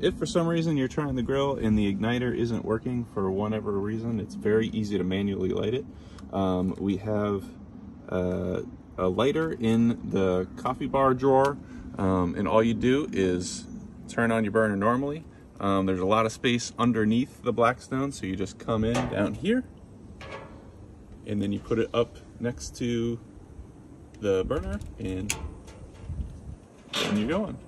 if for some reason you're trying the grill and the igniter isn't working for whatever reason, it's very easy to manually light it. Um, we have uh, a lighter in the coffee bar drawer, um, and all you do is turn on your burner normally. Um, there's a lot of space underneath the Blackstone, so you just come in down here, and then you put it up next to the burner, and then you're going.